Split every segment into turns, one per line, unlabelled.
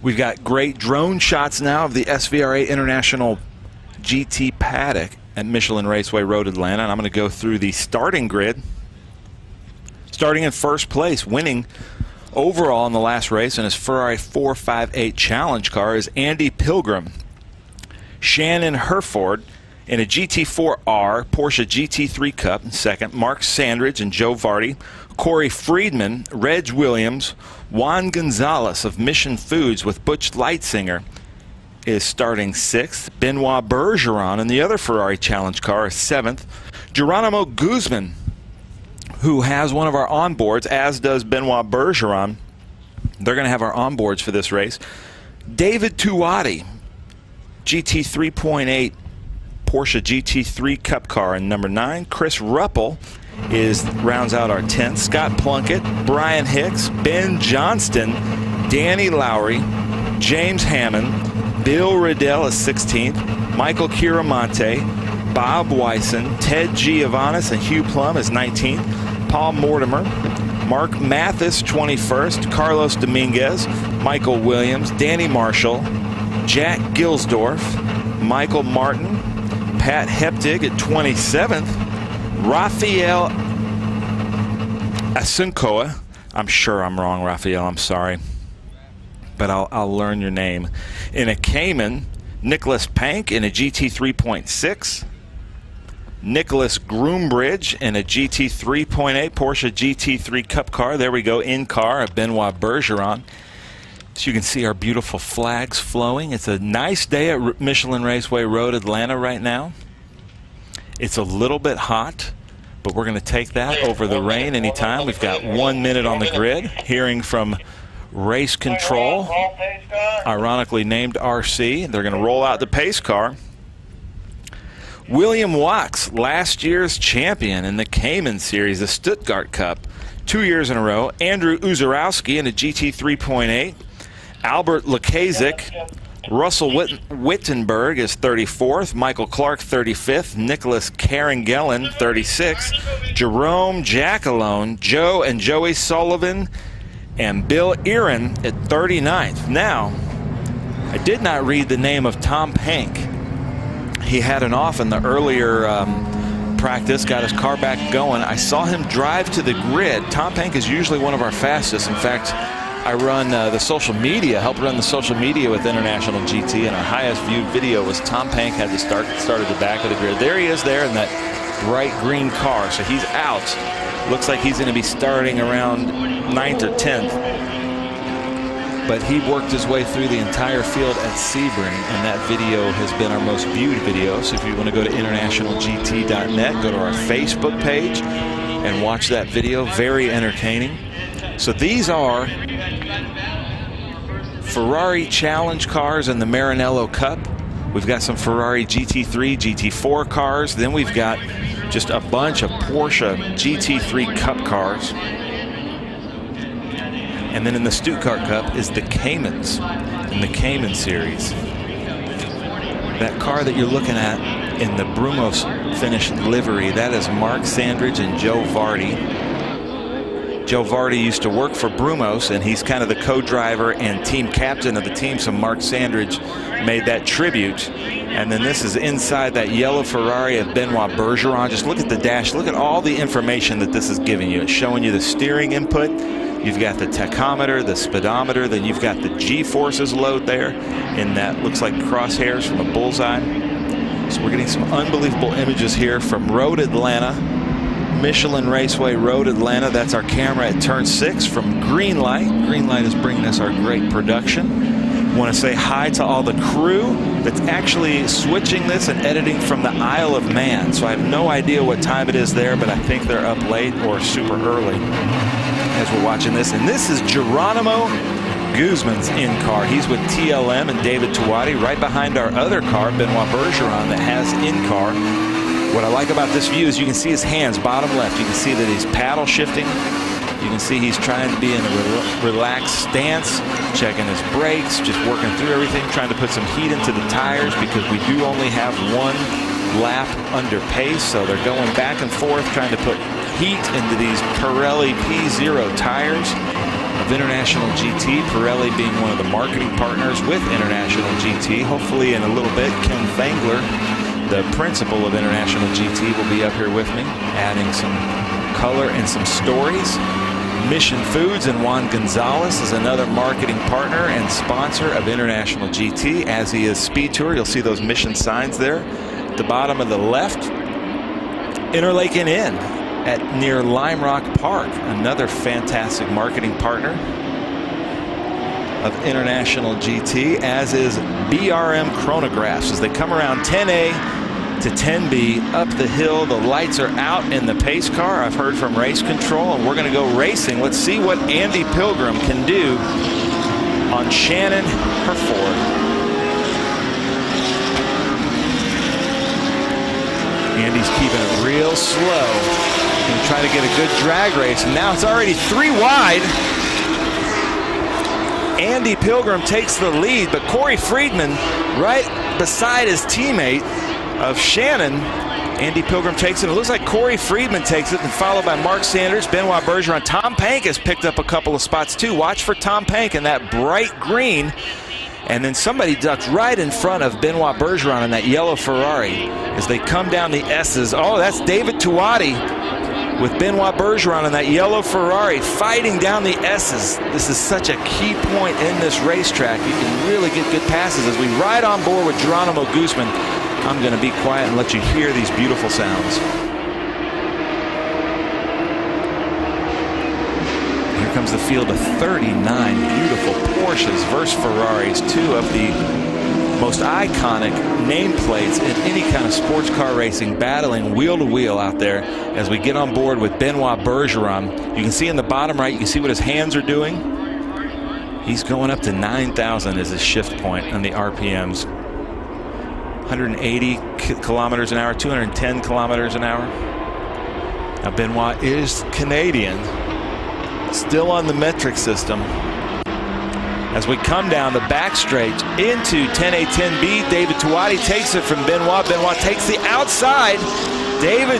We've got great drone shots now of the SVRA International GT paddock at Michelin Raceway Road Atlanta. And I'm going to go through the starting grid. Starting in first place, winning overall in the last race in his Ferrari 458 Challenge car is Andy Pilgrim. Shannon Herford in a GT4R Porsche GT3 Cup in second. Mark Sandridge and Joe Vardy. Corey Friedman, Reg Williams, Juan Gonzalez of Mission Foods with Butch Leitzinger is starting sixth. Benoit Bergeron in the other Ferrari Challenge car is seventh. Geronimo Guzman, who has one of our onboards, as does Benoit Bergeron. They're going to have our onboards for this race. David Tuati, GT 3.8 Porsche GT3 Cup car in number nine. Chris Ruppel is rounds out our 10th. Scott Plunkett, Brian Hicks, Ben Johnston, Danny Lowry, James Hammond, Bill Riddell is 16th, Michael Kiramonte, Bob Wyson, Ted Giovannis, and Hugh Plum is 19th, Paul Mortimer, Mark Mathis 21st, Carlos Dominguez, Michael Williams, Danny Marshall, Jack Gilsdorf, Michael Martin, Pat Heptig at 27th. Rafael Asuncoa. I'm sure I'm wrong, Rafael. I'm sorry. But I'll, I'll learn your name. In a Cayman, Nicholas Pank in a GT 3.6. Nicholas Groombridge in a GT 3.8 Porsche GT3 Cup car. There we go, in car, a Benoit Bergeron. So you can see our beautiful flags flowing. It's a nice day at Michelin Raceway Road, Atlanta right now. It's a little bit hot, but we're going to take that over the rain anytime. We've got one minute on the grid. Hearing from Race Control, ironically named RC. They're going to roll out the pace car. William Wax, last year's champion in the Cayman Series, the Stuttgart Cup, two years in a row. Andrew Uzarowski in a GT 3.8. Albert Lukasik, Russell Wittenberg is 34th, Michael Clark 35th, Nicholas Carangellen 36th, Jerome Jackalone, Joe and Joey Sullivan, and Bill Erin at 39th. Now, I did not read the name of Tom Pank. He had an off in the earlier um, practice, got his car back going. I saw him drive to the grid. Tom Pank is usually one of our fastest. In fact, I run uh, the social media, help run the social media with International GT, and our highest viewed video was Tom Pank had to start start at the back of the grid. There he is there in that bright green car. So he's out. Looks like he's going to be starting around 9th or 10th. But he worked his way through the entire field at Sebring, and that video has been our most viewed video. So if you want to go to internationalgt.net, go to our Facebook page and watch that video. Very entertaining. So these are Ferrari Challenge cars in the Maranello Cup. We've got some Ferrari GT3, GT4 cars. Then we've got just a bunch of Porsche GT3 Cup cars. And then in the Stuttgart Cup is the Caymans in the Cayman Series. That car that you're looking at in the Brumos finished livery, that is Mark Sandridge and Joe Vardy. Joe Vardy used to work for Brumos, and he's kind of the co-driver and team captain of the team. So Mark Sandridge made that tribute. And then this is inside that yellow Ferrari of Benoit Bergeron. Just look at the dash. Look at all the information that this is giving you. It's showing you the steering input. You've got the tachometer, the speedometer, then you've got the G-forces load there and that looks like crosshairs from a bullseye. So we're getting some unbelievable images here from Road Atlanta. Michelin Raceway Road, Atlanta. That's our camera at turn six from Greenlight. Greenlight is bringing us our great production. Want to say hi to all the crew that's actually switching this and editing from the Isle of Man. So I have no idea what time it is there, but I think they're up late or super early as we're watching this. And this is Geronimo Guzman's in car. He's with TLM and David Tuati right behind our other car, Benoit Bergeron, that has in car what I like about this view is you can see his hands, bottom left. You can see that he's paddle shifting. You can see he's trying to be in a re relaxed stance, checking his brakes, just working through everything, trying to put some heat into the tires because we do only have one lap under pace. So they're going back and forth trying to put heat into these Pirelli P0 tires. of International GT. Pirelli being one of the marketing partners with International GT. Hopefully in a little bit, Ken Fangler, the principal of International GT, will be up here with me, adding some color and some stories. Mission Foods and Juan Gonzalez is another marketing partner and sponsor of International GT, as he is Speed Tour. You'll see those mission signs there. At the bottom of the left, Interlaken Inn at near Lime Rock Park, another fantastic marketing partner of International GT, as is BRM Chronographs. As they come around 10A to 10B up the hill. The lights are out in the pace car. I've heard from race control, and we're going to go racing. Let's see what Andy Pilgrim can do on Shannon Herford. Andy's keeping it real slow and try to get a good drag race. And now it's already three wide. Andy Pilgrim takes the lead, but Corey Friedman right beside his teammate of Shannon. Andy Pilgrim takes it. It looks like Corey Friedman takes it, and followed by Mark Sanders, Benoit Bergeron. Tom Pank has picked up a couple of spots too. Watch for Tom Pank in that bright green. And then somebody ducks right in front of Benoit Bergeron in that yellow Ferrari as they come down the S's. Oh, that's David Tuati with Benoit Bergeron in that yellow Ferrari fighting down the S's. This is such a key point in this racetrack. You can really get good passes as we ride on board with Geronimo Guzman I'm going to be quiet and let you hear these beautiful sounds. Here comes the field of 39 beautiful Porsches versus Ferraris, two of the most iconic nameplates in any kind of sports car racing, battling wheel to wheel out there as we get on board with Benoit Bergeron. You can see in the bottom right, you can see what his hands are doing. He's going up to 9,000 as his shift point on the RPMs. 180 kilometers an hour, 210 kilometers an hour. Now Benoit is Canadian, still on the metric system. As we come down the back straight into 10A 10B, David Tuati takes it from Benoit. Benoit takes the outside. David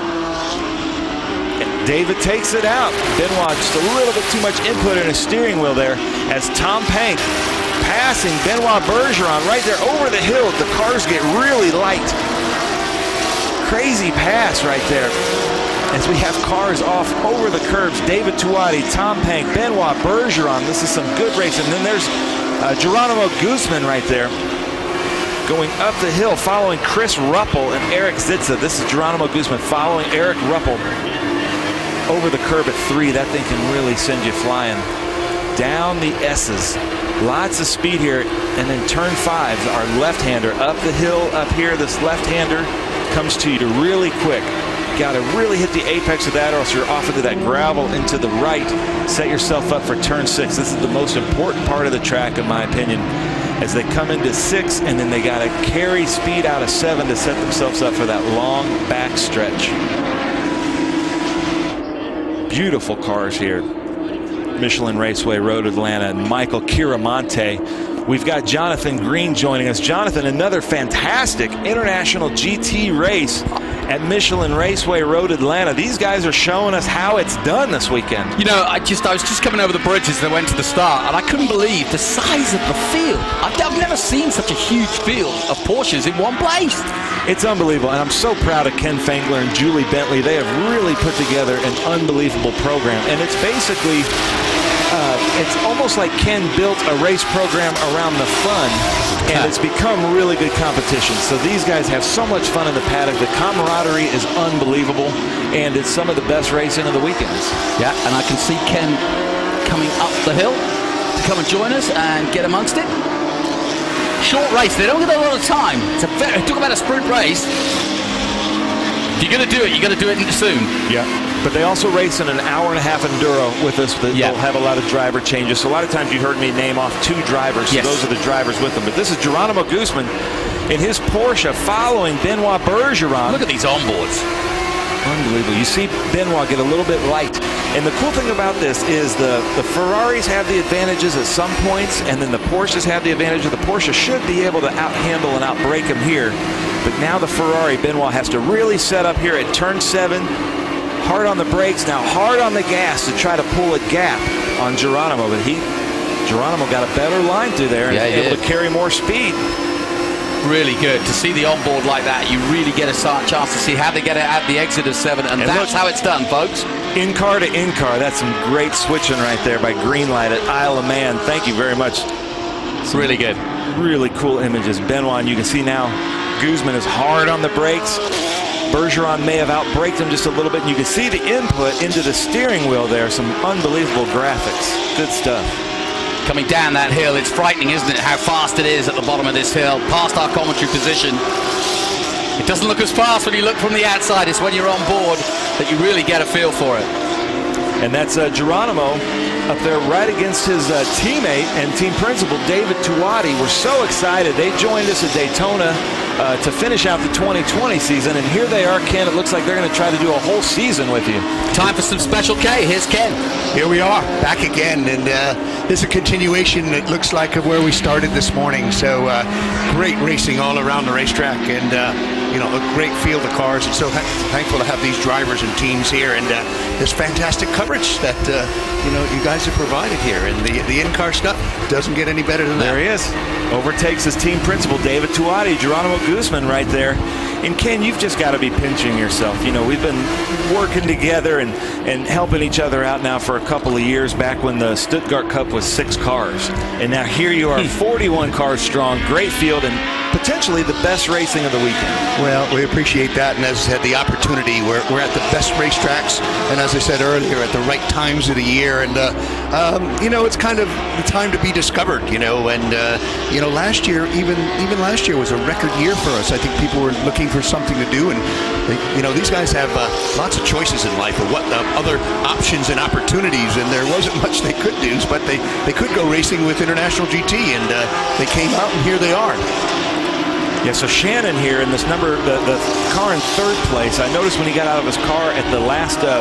David takes it out. Benoit just a little bit too much input in his steering wheel there as Tom Pank passing Benoit Bergeron right there over the hill. The cars get really light. Crazy pass right there. As we have cars off over the curbs, David Tuati, Tom Pank, Benoit Bergeron. This is some good racing. And then there's uh, Geronimo Guzman right there going up the hill following Chris Ruppel and Eric Zitza. This is Geronimo Guzman following Eric Ruppel over the curb at three. That thing can really send you flying down the S's. Lots of speed here. And then turn five, our left-hander up the hill up here. This left-hander comes to you really quick. Got to really hit the apex of that or else you're off into that gravel into the right. Set yourself up for turn six. This is the most important part of the track, in my opinion, as they come into six and then they got to carry speed out of seven to set themselves up for that long back stretch. Beautiful cars here. Michelin Raceway Road Atlanta and Michael Chiramonte. We've got Jonathan Green joining us. Jonathan, another fantastic international GT race at Michelin Raceway Road Atlanta. These guys are showing us how it's done this weekend.
You know, I just I was just coming over the bridges and I went to the start, and I couldn't believe the size of the field. I've, I've never seen such a huge field of Porsches in one place.
It's unbelievable, and I'm so proud of Ken Fangler and Julie Bentley. They have really put together an unbelievable program, and it's basically uh, it's almost like Ken built a race program around the fun, and it's become really good competition. So these guys have so much fun in the paddock. The camaraderie is unbelievable, and it's some of the best racing of the weekends.
Yeah, and I can see Ken coming up the hill to come and join us and get amongst it. Short race. They don't get a lot of time. It's a very, talk about a sprint race. If you're going to do it, you're going to do it soon.
Yeah. But they also race in an hour and a half enduro with us that yeah. will have a lot of driver changes. So a lot of times you heard me name off two drivers. Yes. So those are the drivers with them. But this is Geronimo Guzman in his Porsche following Benoit Bergeron.
Look at these onboards.
Unbelievable. You see Benoit get a little bit light. And the cool thing about this is the, the Ferraris have the advantages at some points, and then the Porsches have the advantage of the Porsche should be able to out-handle and outbrake him here. But now the Ferrari, Benoit has to really set up here at turn seven, hard on the brakes, now hard on the gas to try to pull a gap on on Geronimo, but he Geronimo got a better line through there and
Yeah,
able
did.
to carry more speed.
Really good to see the onboard like that. You really get a chance to see how they get it at the exit of seven, and,
And
that's
look-
how it's done, folks.
In car to in car. That's some great switching right there by Greenlight at Isle of Man. Thank you very much.
It's really good.
Really cool images. Benoit, you can see now Guzman is hard on the brakes. Bergeron may have outbraked him just a little bit. And you can see the input into the steering wheel there. Some unbelievable graphics. Good stuff.
Coming down that hill, it's frightening, isn't it? How fast it is at the bottom of this hill, past our commentary position. It doesn't look as fast when you look from the outside. It's when you're on board that you really get a feel for it.
And that's uh, Geronimo up there right against his uh, teammate and team principal, David Tuati. We're so excited. They joined us at Daytona uh, to finish out the 2020 season. And here they are, Ken. It looks like they're going to try to do a whole season with you.
Time for some special K. Here's Ken.
Here we are, back again, and uh, this is a continuation, it looks like, of where we started this morning. So uh, great racing all around the racetrack, and uh, you know, a great field of cars. And so ha- thankful to have these drivers and teams here, and uh, this fantastic coverage that uh, you know you guys have provided here. And the the in-car stuff doesn't get any better than that.
There he is. Overtakes his team principal, David Tuati, Geronimo Guzman right there. And Ken, you've just got to be pinching yourself. You know, we've been working together and, and helping each other out now for a couple of years back when the Stuttgart Cup was six cars. And now here you are, 41 cars strong, great field, and potentially the best racing of the weekend.
Well, we appreciate that, and as I said, the opportunity. We're, we're at the best racetracks, and as I said earlier, at the right times of the year. And uh, um, you know, it's kind of the time to be discovered. You know, and uh, you know, last year, even even last year was a record year for us. I think people were looking for something to do, and you know, these guys have uh, lots of choices in life of what the other options and opportunities, and there wasn't much they could do, but they they could go racing with International GT, and uh, they came out, and here they are.
Yeah, so Shannon here in this number, the, the car in third place. I noticed when he got out of his car at the last uh,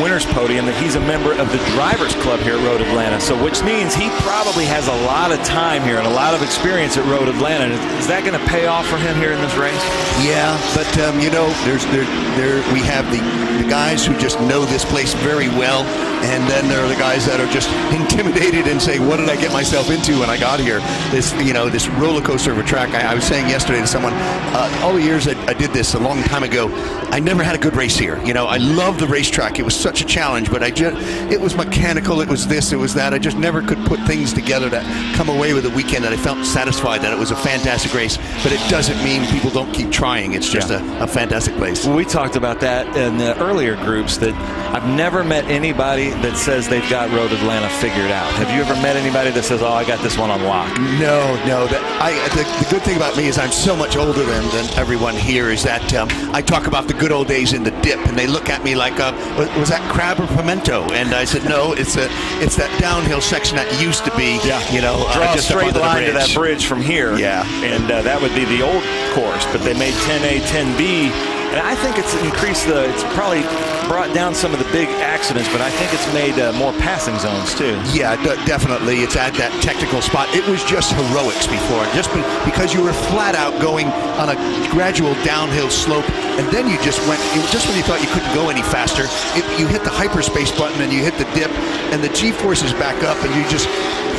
winner's podium that he's a member of the drivers club here at Road Atlanta. So which means he probably has a lot of time here and a lot of experience at Road Atlanta. Is, that going to pay off for him here in this race?
Yeah, but um, you know, there's there there we have the, the guys who just know this place very well, and then there are the guys that are just intimidated and say, "What did I get myself into when I got here?" This you know this roller coaster of a track. I, I was saying yesterday to someone, uh, all the years I, I did this a long time ago, I never had a good race here. You know, I love the racetrack. It was such a challenge, but I just it was mechanical. It was this. It was that. I just never could put things together to come away with a weekend that I felt satisfied that it was a fantastic race. But it doesn't mean people don't keep trying. It's just
Yeah.
a, a fantastic place.
Well, we talked about that in the earlier groups that I've never met anybody that says they've got Road Atlanta figured out. Have you ever met anybody that says, "Oh, I got this one on lock"?
No, no. That I the, the good thing about me is I'm so much older than, than everyone here. Is that um, I talk about the good old days in the dip, and they look at me like, uh, was, "Was that crab or pimento?" And I said, "No, it's a it's that downhill section that used to be, Yeah. you know, uh,
Draw a
just up
straight
the
line to that
bridge."
bridge from here.
Yeah.
and uh, that would be the old course, but they made 10A, 10B, and I think it's increased the. It's probably brought down some of the big accidents, but I think it's made uh, more passing zones too.
Yeah, definitely. It's at that technical spot. It was just heroics before, just be- because you were flat out going on a gradual downhill slope, and then you just went. Just when you thought you couldn't go any faster, it, you hit the hyperspace button and you hit the dip, and the G-forces back up, and you just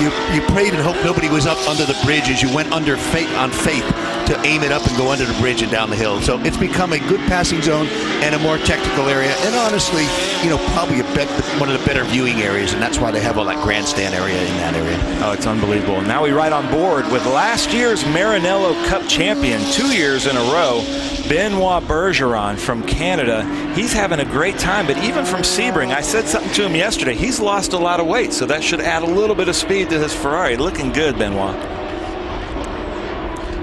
you you prayed and hoped nobody was up under the bridge as you went under faith on faith to aim it up and go under the bridge and down the hill. So it's become a good passing zone and a more technical area, and honestly, you know, probably a bet, one of the better viewing areas, and that's why they have all that grandstand area in that area.
Oh, it's unbelievable. Now we ride on board with last year's Maranello Cup champion, two years in a row, Benoit Bergeron from Canada. He's having a great time, but even from Sebring, I said something to him yesterday. He's lost a lot of weight, so that should add a little bit of speed to his Ferrari. Looking good, Benoit.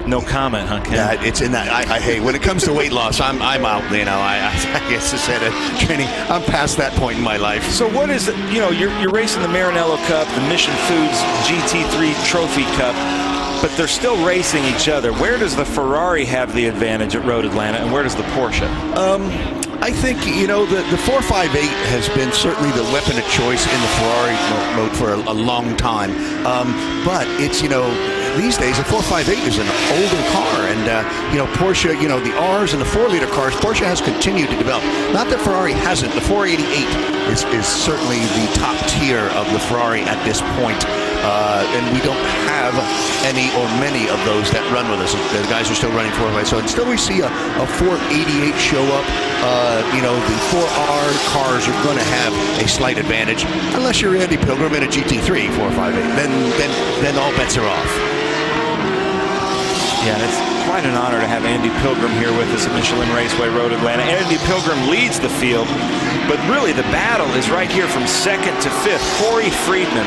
No comment, huh, Ken?
Yeah, it's in that. I, I hey, when it comes to weight loss, I'm I'm out. You know, I, I guess I said it. Training, I'm past that point in my life.
So what is it? You know, you're, you're racing the Maranello Cup, the Mission Foods GT3 Trophy Cup, but they're still racing each other. Where does the Ferrari have the advantage at Road Atlanta, and where does the Porsche?
I think you know the the 458 has been certainly the weapon of choice in the Ferrari mo- mode for a, a long time. Um, but it's you know these days, a 458 is an older car, and uh, you know Porsche, you know the R's and the four-liter cars, Porsche has continued to develop. Not that Ferrari hasn't. The 488 is, is certainly the top tier of the Ferrari at this point. Uh, and we don't have any or many of those that run with us. The guys are still running 458. So until we see a, a 488 show up, uh, you know, the 4R cars are going to have a slight advantage, unless you're Andy Pilgrim in a GT3 458. Then, then, then all bets are off.
Yeah, it's quite an honor to have Andy Pilgrim here with us at Michelin Raceway Road Atlanta. Andy Pilgrim leads the field, but really the battle is right here from second to fifth. Corey Friedman,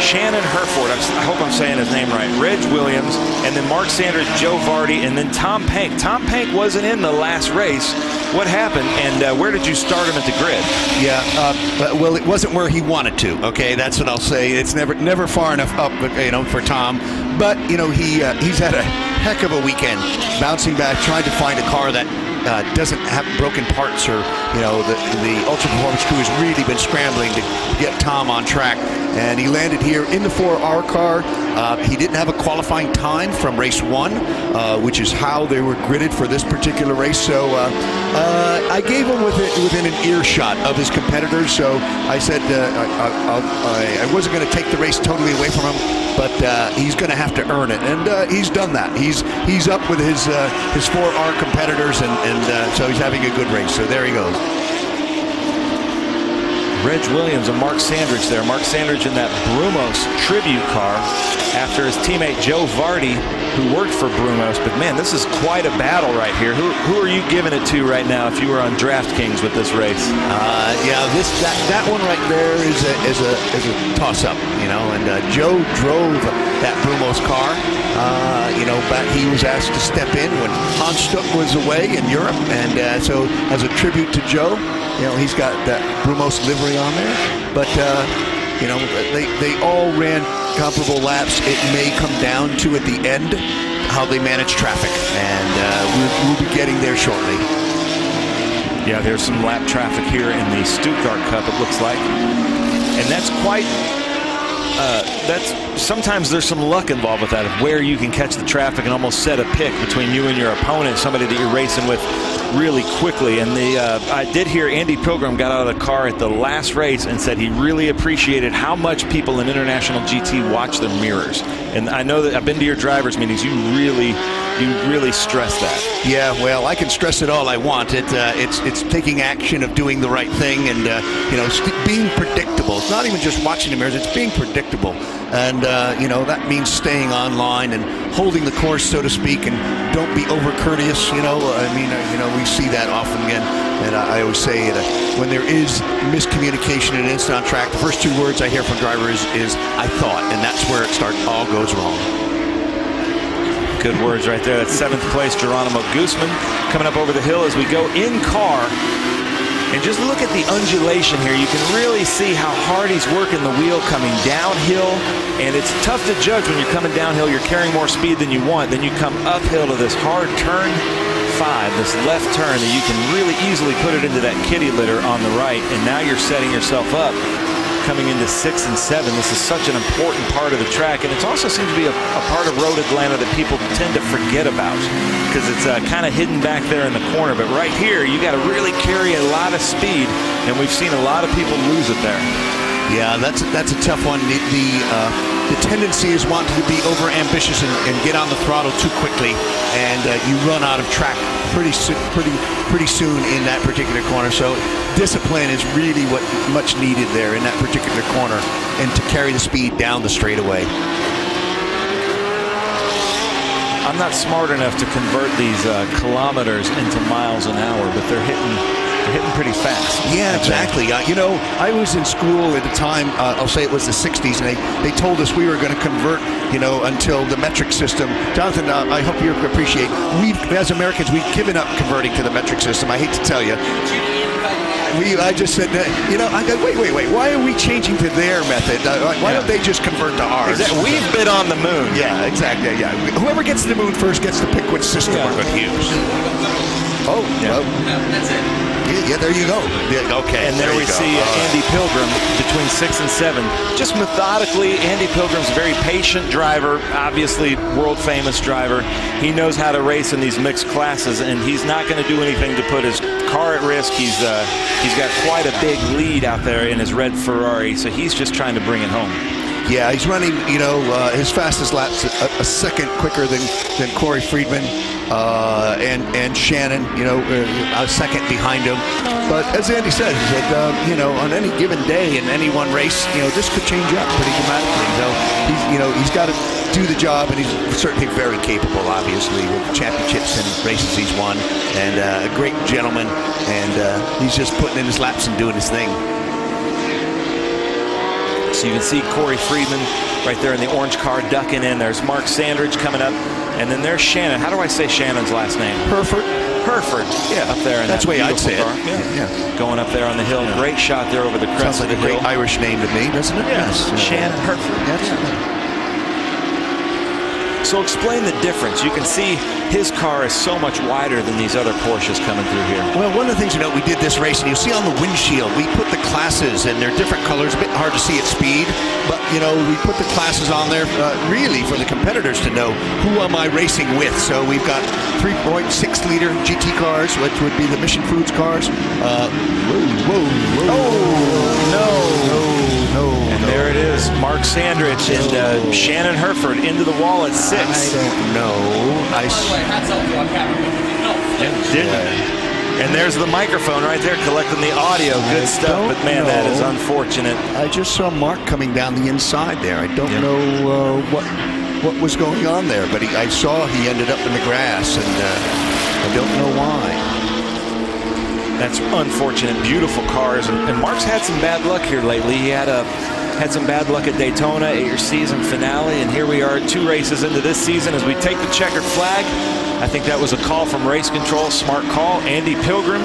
Shannon Herford, I hope I'm saying his name right, Reg Williams, and then Mark Sanders, Joe Vardy, and then Tom Pank. Tom Pank wasn't in the last race. What happened, and uh, where did you start him at the grid?
Yeah, uh, well, it wasn't where he wanted to. Okay, that's what I'll say. It's never never far enough up, you know, for Tom. But you know, he uh, he's had a heck of a weekend, bouncing back, trying to find a car that uh, doesn't have broken parts or, you know, the, the Ultra Performance crew has really been scrambling to get Tom on track. And he landed here in the 4R car. Uh, he didn't have a qualifying time from race one, uh, which is how they were gridded for this particular race. So uh, uh, I gave him within, within an earshot of his competitors. So I said uh, I, I, I wasn't going to take the race totally away from him but uh, he's going to have to earn it, and he's done that. He's he's up with his his 4R competitors, and and so he's having a good race. So there he goes.
Reg Williams and Mark Sandridge there. Mark Sandridge in that Brumos tribute car after his teammate Joe Vardy, who worked for Brumos. But man, this is quite a battle right here. Who, who are you giving it to right now if you were on DraftKings with this race?
Uh, yeah, this that, that one right there is a is a is a toss up, you know. And uh, Joe drove that Brumos car. Uh, you know, but he was asked to step in when Hans Stuck was away in Europe, and uh, so as a tribute to Joe, you know, he's got that Brumos livery on there. But, uh, you know, they, they all ran comparable laps. It may come down to, at the end, how they manage traffic. And uh, we'll, we'll be getting there shortly.
Yeah, there's some lap traffic here in the Stuttgart Cup, it looks like. And that's quite uh, that's sometimes there's some luck involved with that of where you can catch the traffic and almost set a pick between you and your opponent, somebody that you're racing with really quickly. And the uh, I did hear Andy Pilgrim got out of the car at the last race and said he really appreciated how much people in International GT watch their mirrors. And I know that I've been to your drivers meetings. You really, you really stress that.
Yeah, well, I can stress it all I want. It, uh, it's it's taking action of doing the right thing and uh, you know being predictable. It's not even just watching the mirrors; it's being predictable. And uh, you know that means staying online and holding the course, so to speak, and don't be over courteous. You know, I mean, uh, you know, we see that often again. And I, I always say that when there is miscommunication and instant on track, the first two words I hear from drivers is "I thought," and that's where it starts. All goes wrong.
Good words right there. That's seventh place Geronimo Guzman coming up over the hill as we go in car and just look at the undulation here. You can really see how hard he's working the wheel coming downhill. And it's tough to judge when you're coming downhill. You're carrying more speed than you want. Then you come uphill to this hard turn five, this left turn that you can really easily put it into that kitty litter on the right. And now you're setting yourself up coming into six and seven. This is such an important part of the track, and it also seems to be a, a part of Road Atlanta that people tend to forget about because it's uh, kind of hidden back there in the corner. But right here, you got to really carry a lot of speed, and we've seen a lot of people lose it there.
Yeah, that's that's a tough one. The the, uh, the tendency is wanting to be over ambitious and, and, get on the throttle too quickly, and uh, you run out of track pretty pretty pretty soon in that particular corner. So discipline is really what much needed there in that particular corner, and to carry the speed down the straightaway.
I'm not smart enough to convert these uh, kilometers into miles an hour, but they're hitting hitting pretty fast.
Yeah, exactly. Uh, you know, I was in school at the time, uh, I'll say it was the 60s, and they, they told us we were going to convert, you know, until the metric system. Jonathan, uh, I hope you appreciate, we as Americans, we've given up converting to the metric system. I hate to tell you. We, I just said, you know, I go, wait, wait, wait. Why are we changing to their method? Uh, why yeah. don't they just convert to ours?
Exactly. We've been on the moon.
Yeah, exactly. Yeah, whoever gets to the moon first gets to pick which system yeah. we're going to use.
Oh, yeah. Well, no, that's it.
Yeah, yeah, there you go. Yeah, okay.
And there,
there
we
go.
see uh, Andy Pilgrim between six and seven. Just methodically, Andy Pilgrim's a very patient driver, obviously world famous driver. He knows how to race in these mixed classes, and he's not going to do anything to put his car at risk. He's uh, he's got quite a big lead out there in his red Ferrari, so he's just trying to bring it home.
Yeah, he's running, you know, uh, his fastest lap's a, a, second quicker than, than Corey Friedman uh, and, and Shannon, you know, uh, a second behind him. But as Andy said, uh, you know, on any given day in any one race, you know, this could change up pretty dramatically. So he's, you know, he's got to do the job, and he's certainly very capable, obviously, with championships and races he's won, and uh, a great gentleman, and uh, he's just putting in his laps and doing his thing.
So you can see Corey Friedman right there in the orange car ducking in. There's Mark Sandridge coming up. And then there's Shannon. How do I say Shannon's last name?
Herford.
Herford. Yeah, up there. In
That's
that
the way I'd say
car.
it.
Yeah.
yeah.
Going up there on the hill. Yeah. Great shot there over the crest
Sounds like
of the
a great
hill.
Irish name to me, doesn't it?
Yes.
yes.
Shannon Herford.
Yes.
So explain the difference. You can see his car is so much wider than these other Porsches coming through here.
Well, one of the things, you know, we did this race, and you'll see on the windshield, we put the classes, and they're different colors, a bit hard to see at speed, but, you know, we put the classes on there uh, really for the competitors to know who am I racing with. So we've got 3.6 liter GT cars, which would be the Mission Foods cars. Uh, whoa, whoa, whoa.
Oh, no.
No, no,
and
no.
There it is. Mark Sandridge and uh, Shannon Herford into the wall at six.
I don't know. I
yeah, didn't. And there's the microphone right there collecting the audio. Good
I
stuff, but man,
know.
that is unfortunate.
I just saw Mark coming down the inside there. I don't know uh, what what was going on there, but he, I saw he ended up in the grass, and uh, I don't know why.
That's unfortunate. Beautiful cars, and, and Mark's had some bad luck here lately. He had a had some bad luck at Daytona at your season finale, and here we are two races into this season as we take the checkered flag. I think that was a call from race control, smart call. Andy Pilgrim,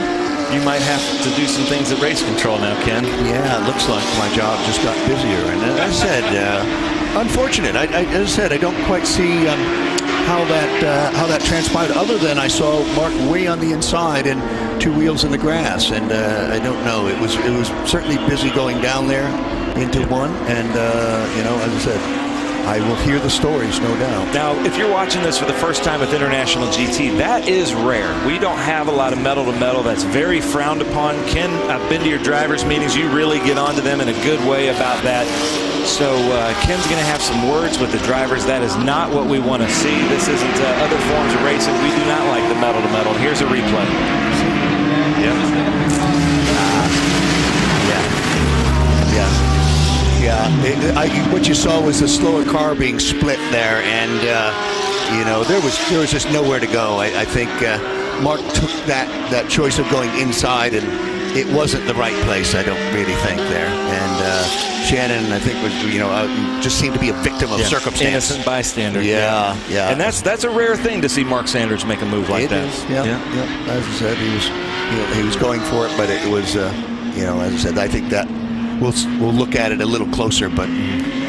you might have to do some things at race control now, Ken.
Yeah, it looks like my job just got busier, and as I said, uh, unfortunate. I, I, as I said, I don't quite see um, how that uh, how that transpired. Other than I saw Mark way on the inside and two wheels in the grass, and uh, I don't know. It was it was certainly busy going down there into one, and uh, you know, as I said, I will hear the stories, no doubt.
Now, if you're watching this for the first time with International GT, that is rare. We don't have a lot of metal to metal. That's very frowned upon. Ken, I've been to your drivers' meetings. You really get onto them in a good way about that. So uh, Ken's going to have some words with the drivers. That is not what we want to see. This isn't uh, other forms of racing. We do not like the metal to metal. Here's a replay. Yep.
Yeah. Yeah. Yeah, it, I, what you saw was a slower car being split there, and uh, you know there was there was just nowhere to go. I, I think uh, Mark took that that choice of going inside, and it wasn't the right place. I don't really think there. And uh, Shannon, I think was you know uh, just seemed to be a victim of
yeah.
circumstance,
innocent bystander.
Yeah, yeah,
and that's that's a rare thing to see Mark Sanders make a move like
it
that.
Is, yeah, yeah, yeah, As I said, he was you know, he was going for it, but it was uh, you know as I said, I think that we'll we'll look at it a little closer, but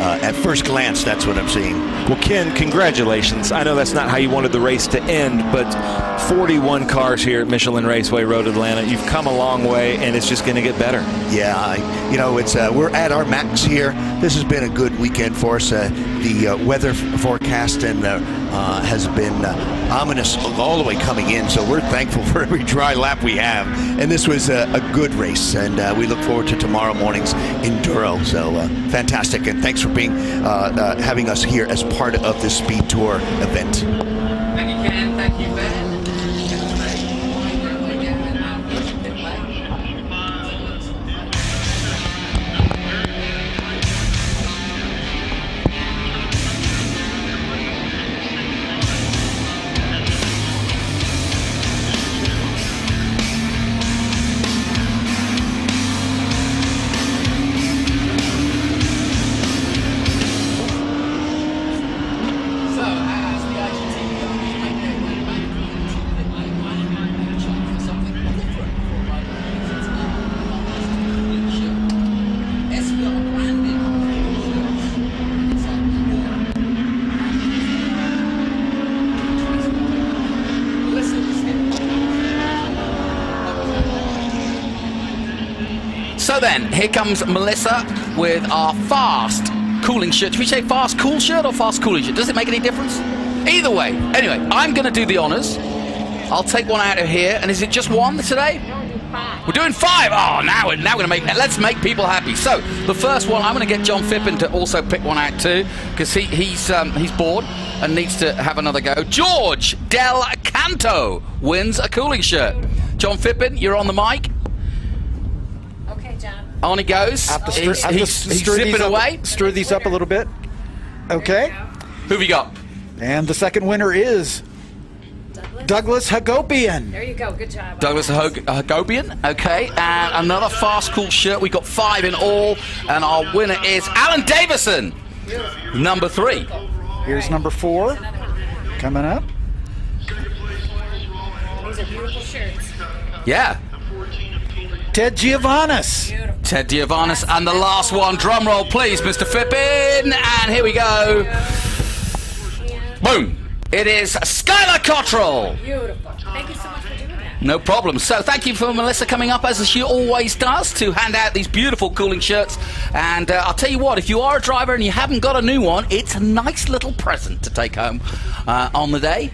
uh, at first glance, that's what I'm seeing.
Well, Ken, congratulations. I know that's not how you wanted the race to end, but 41 cars here at Michelin Raceway Road Atlanta. You've come a long way, and it's just going to get better.
Yeah, I, you know, it's uh, we're at our max here. This has been a good weekend for us. Uh, the uh, weather forecast and uh, has been uh, ominous all the way coming in, so we're thankful for every dry lap we have. And this was a, a good race, and uh, we look forward to tomorrow morning's enduro. So fantastic, and thanks for being uh, uh, having us here as part of the Speed Tour event.
Thank you, Ken. Thank you, Ben.
Then, here comes Melissa with our fast cooling shirt. Should we say fast cool shirt or fast cooling shirt? Does it make any difference? Either way. Anyway, I'm going to do the honors. I'll take one out of here. And is it just one today? We're doing five. Oh, now we're now gonna make. Let's make people happy. So the first one, I'm gonna get John Fippen to also pick one out too, because he, he's um, he's bored and needs to have another go. George Del Canto wins a cooling shirt. John Fippen, you're on the mic.
Okay, John.
On he goes.
I have to stir,
he's
I
he's, he's
stir these
zipping
up,
away.
Stir these up a little bit. Okay.
Who have you got?
And the second winner is
Douglas.
Douglas Hagopian.
There you go. Good job.
Douglas Hog- Hagobian. Okay, and another fast cool shirt. We got five in all, and our winner is Alan Davison, number three.
Here's number four coming up.
These are beautiful shirts.
Yeah,
Ted Giovannis.
Ted Giovannis, and the last one. Drum roll, please, Mr. Fippin. And here we go. Boom. It is Skylar Cottrell.
Beautiful. Thank you so much for doing that.
No problem. So thank you for Melissa coming up as she always does to hand out these beautiful cooling shirts. And uh, I'll tell you what, if you are a driver and you haven't got a new one, it's a nice little present to take home uh, on the day.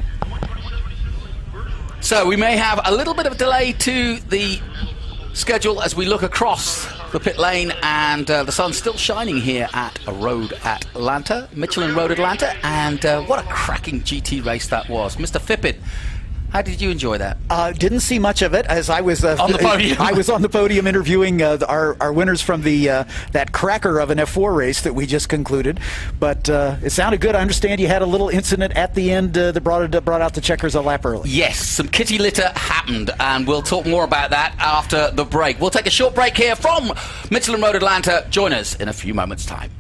So we may have a little bit of a delay to the schedule as we look across the pit lane and uh, the sun's still shining here at road Atlanta, Michelin Road Atlanta, and uh, what a cracking GT race that was. Mr. Fippin, how did you enjoy that?
Uh, didn't see much of it as I was uh,
On the podium.
I was on the podium interviewing uh, our, our winners from the uh, that cracker of an F4 race that we just concluded. But uh, it sounded good. I understand you had a little incident at the end uh, that brought it brought out the checkers a lap early.
Yes, some kitty litter happened, and we'll talk more about that after the break. We'll take a short break here from Michelin Road Atlanta. Join us in a few moments' time.